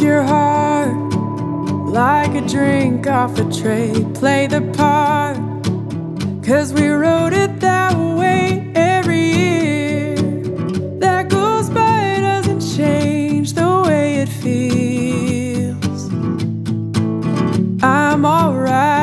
your heart like a drink off a tray. Play the part, cause we wrote it that way every year. That goes by doesn't change the way it feels. I'm alright.